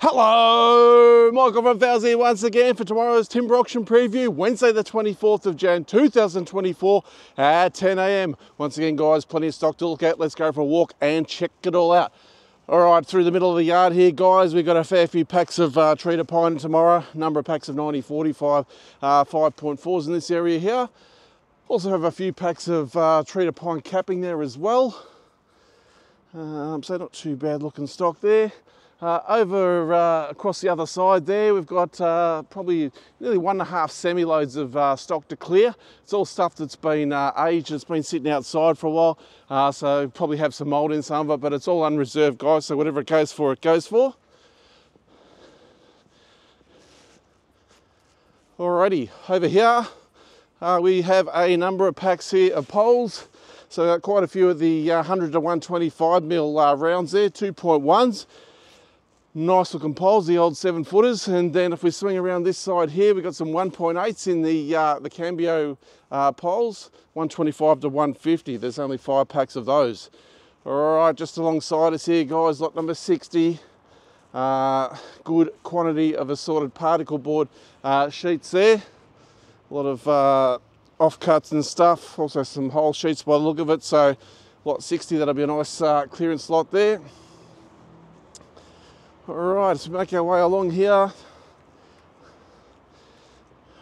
Hello, Michael from Fowles here once again for tomorrow's timber auction preview, Wednesday the 24th of Jan 2024 at 10 a.m. Once again, guys, plenty of stock to look at. Let's go for a walk and check it all out. All right, through the middle of the yard here, guys, we've got a fair few packs of uh, treated pine tomorrow. Number of packs of 90, 45, uh, 5.4s in this area here. Also have a few packs of uh, treated pine capping there as well. Um, so not too bad looking stock there. Uh, over uh, across the other side there, we've got uh, probably nearly one and a half semi loads of uh, stock to clear. It's all stuff that's been uh, aged, it's been sitting outside for a while, uh, so probably have some mould in some of it, but it's all unreserved, guys. So whatever it goes for, it goes for. Alrighty, over here we have a number of packs here of poles. So quite a few of the 100 to 125 mil rounds there, 2.1s nice looking poles, the old seven footers. And then if we swing around this side here, we've got some 1.8s in the, uh, the Cambio uh, poles, 125 to 150. There's only five packs of those. All right, just alongside us here, guys, lot number 60. Uh, good quantity of assorted particle board uh, sheets there. A lot of uh, offcuts and stuff. Also some whole sheets by the look of it. So lot 60, that'll be a nice uh, clearance lot there. All right, let's make our way along here. All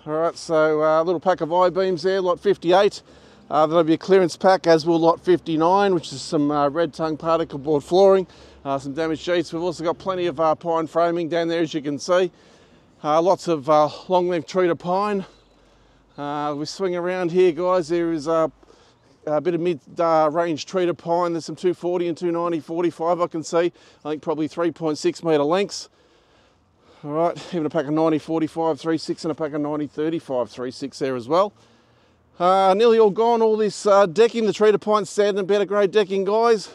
right, so a uh, little pack of I-beams there, lot 58. Uh, that'll be a clearance pack, as will lot 59, which is some uh, red tongue particle board flooring, uh, some damaged sheets. We've also got plenty of uh, pine framing down there, as you can see. Uh, lots of long length treated pine. we swing around here, guys. There is a bit of mid-range uh, treated pine. There's some 240 and 290, 45 I can see. I think probably 3.6 metre lengths. All right, even a pack of 90, 45, 36 and a pack of 90, 35, 36 there as well. Uh, nearly all gone, all this uh, decking, the treated pine standard and better grade decking, guys.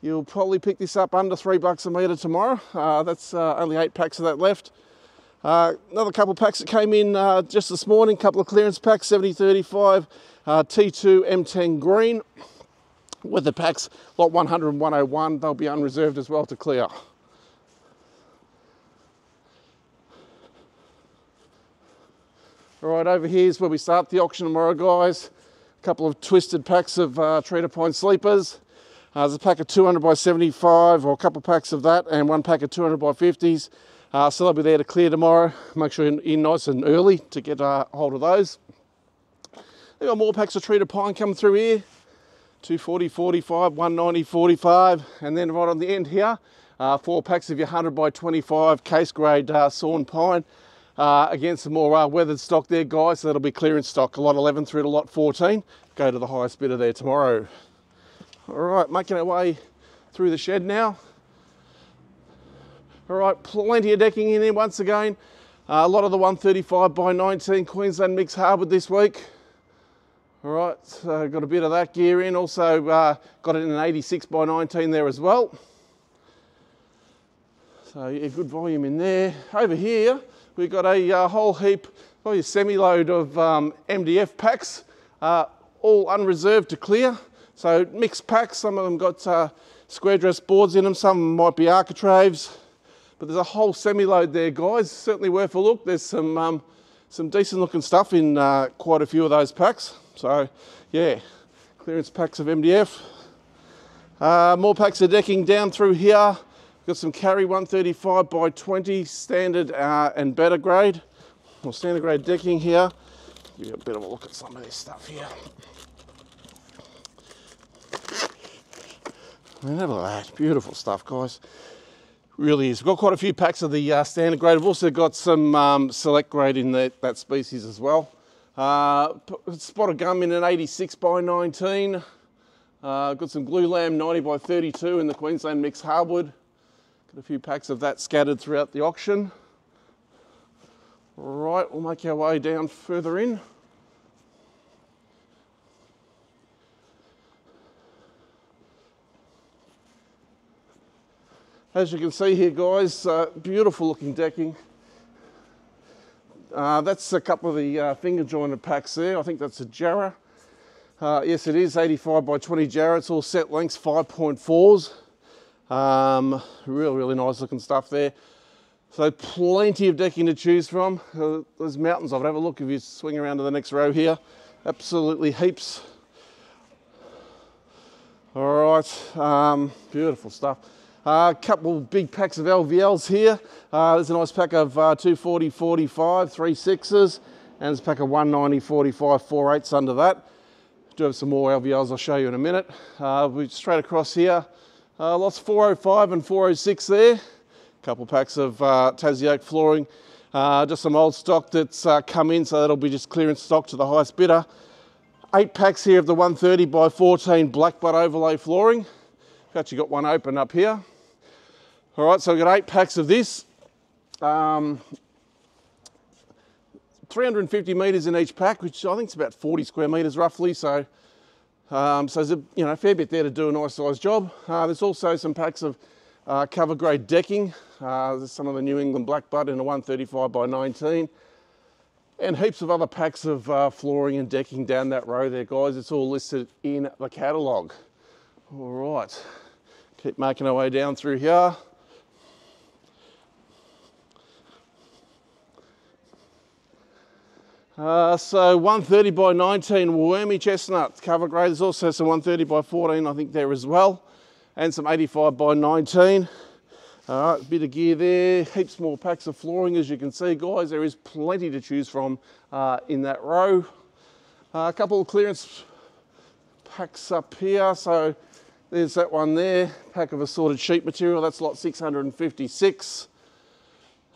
You'll probably pick this up under three bucks a metre tomorrow. Uh, that's uh, only eight packs of that left. Uh, another couple of packs that came in uh, just this morning, couple of clearance packs, 70, 35, uh, T2 M10 green with the packs lot 100 and 101. They'll be unreserved as well to clear. All right, over here is where we start the auction tomorrow, guys. A couple of twisted packs of uh, Pine Sleepers. Uh, there's a pack of 200 by 75 or a couple packs of that and one pack of 200 by 50s. Uh, so they'll be there to clear tomorrow. Make sure you're in nice and early to get a hold of those. They've got more packs of treated pine coming through here. 240, 45, 190, 45. And then right on the end here, uh, four packs of your 100 by 25 case grade uh, sawn pine. Uh, against some more uh, weathered stock there, guys. So that'll be clearance stock, lot 11 through to lot 14. Go to the highest bidder there tomorrow. All right, making our way through the shed now. All right, plenty of decking in here once again. Uh, a lot of the 135 by 19 Queensland mixed hardwood this week. All right, so got a bit of that gear in. Also uh, got it in an 86 by 19 there as well. So yeah, good volume in there. Over here, we've got a uh, whole heap, probably a semi-load of um, MDF packs, uh, all unreserved to clear. So mixed packs, some of them got uh, square dress boards in them, some might be architraves, but there's a whole semi-load there, guys. Certainly worth a look. There's some, um, some decent looking stuff in uh, quite a few of those packs. So yeah, clearance packs of MDF. Uh, more packs of decking down through here. Got some Karri 135 by 20 standard uh, and better grade. Or standard grade decking here. Give you a bit of a look at some of this stuff here. Have a look at that. Beautiful stuff, guys. Really is. We've got quite a few packs of the uh, standard grade. We've also got some um, select grade in the, that species as well. Uh, spotted gum in an 86 by 19. Uh, got some glulam 90 by 32 in the Queensland mixed hardwood. Got a few packs of that scattered throughout the auction. Right, we'll make our way down further in. As you can see here guys, uh, beautiful looking decking. Uh, that's a couple of the uh, finger jointed packs there. I think that's a Jarrah. Uh, yes, it is 85 by 20 Jarrah. It's all set lengths, 5.4s. Um, really, really nice looking stuff there. So plenty of decking to choose from. Uh, there's mountains it. Have a look if you swing around to the next row here. Absolutely heaps. All right, um, beautiful stuff. A uh, couple big packs of LVLs here. Uh, there's a nice pack of uh, 240 45, three sixes, and there's a pack of 190 45, four eights under that. Do have some more LVLs I'll show you in a minute. Uh, we straight across here, uh, lots 405 and 406 there. A couple packs of uh, Tassie Oak flooring. Uh, just some old stock that's come in, so that'll be just clearance stock to the highest bidder. Eight packs here of the 130 by 14 blackbutt overlay flooring. Actually got one open up here. All right, so I've got eight packs of this. Um, 350 metres in each pack, which I think is about 40 square metres roughly. So, um, so there's a you know, fair bit there to do a nice sized job. Uh, there's also some packs of uh, cover grade decking. Uh, there's some of the New England blackbutt in a 135 by 19 and heaps of other packs of uh, flooring and decking down that row there guys it's all listed in the catalogue all right keep making our way down through here Uh, so 130 by 19 wormy chestnut cover grade. There's also some 130 by 14 I think there as well. And some 85 by 19. All right, bit of gear there, heaps more packs of flooring as you can see, guys. There is plenty to choose from uh, in that row. Uh, a couple of clearance packs up here. So there's that one there, pack of assorted sheet material. That's lot 656.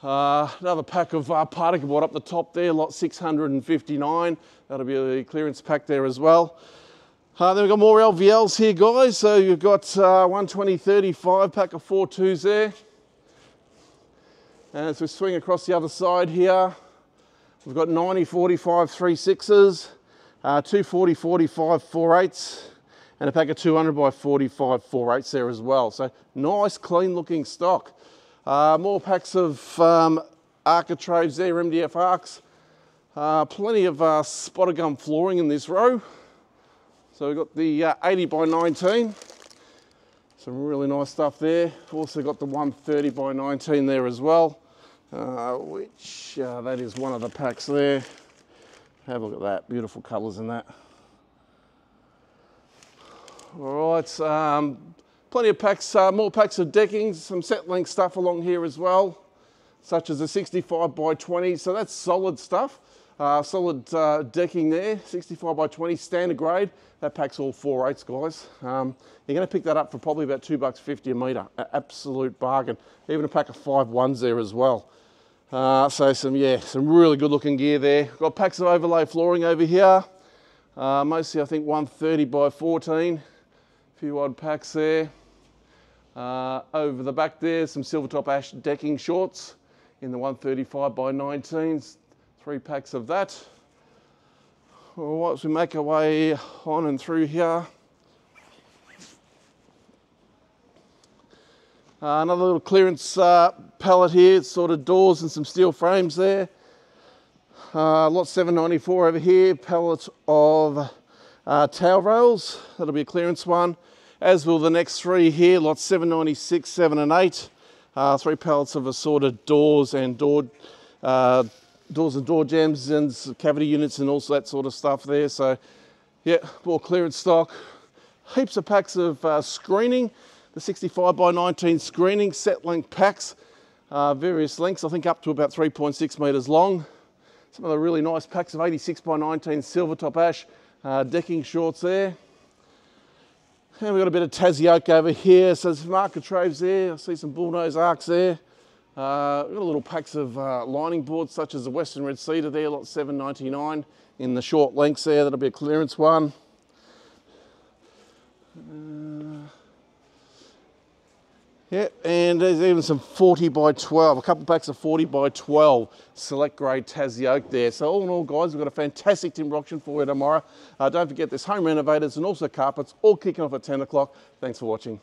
Uh, another pack of uh, particle board up the top there, lot 659. That'll be a clearance pack there as well. Uh, then we've got more LVLs here, guys. So you've got uh, 120 35 pack of four twos there. And as we swing across the other side here, we've got 90 45 three sixes, uh, 240 45 four eights, and a pack of 200 by 45 four eights there as well. So nice, clean looking stock. Uh, more packs of um, architraves there, MDF arcs. Uh, plenty of uh, spotted gum flooring in this row. So we've got the uh, 80 by 19, some really nice stuff there. Also got the 130 by 19 there as well, uh, which uh, that is one of the packs there. Have a look at that, beautiful colours in that. All right, um, plenty of packs, uh, more packs of decking, some set length stuff along here as well, such as a 65 by 20, so that's solid stuff. Uh, solid uh, decking there, 65 by 20, standard grade. That packs all four eights, guys. Um, you're going to pick that up for probably about two bucks fifty a metre. absolute bargain. Even a pack of five ones there as well. Uh, so some, yeah, some really good looking gear there. Got packs of overlay flooring over here. Uh, mostly, I think 130 by 14. A few odd packs there. Uh, over the back there, some silver top ash decking shorts in the 135 by 19s. Three packs of that. So we make our way on and through here. Uh, another little clearance uh, pallet here, sort of doors and some steel frames there. Uh, lot 794 over here, pallet of uh, tail rails, that'll be a clearance one. As will the next three here, lot 796, 7 and 8. Uh, three pallets of assorted doors and door uh, doors and door jambs and cavity units and all that sort of stuff there. So yeah, more clearance stock. Heaps of packs of uh, screening, the 65 by 19 screening set length packs, uh, various lengths, I think up to about 3.6 metres long. Some of the really nice packs of 86 by 19 silver top ash uh, decking shorts there. And we've got a bit of Tassie oak over here, so there's some architraves there. I see some bullnose arcs there. Uh, we've got a little packs of uh, lining boards such as the Western Red Cedar there, lot 7.99 in the short lengths there. That'll be a clearance one. Uh, yeah, and there's even some 40 by 12, a couple packs of 40 by 12 select grade Tassie oak there. So all in all, guys, we've got a fantastic timber auction for you tomorrow. Uh, don't forget there's home renovators and also carpets, all kicking off at 10 o'clock. Thanks for watching.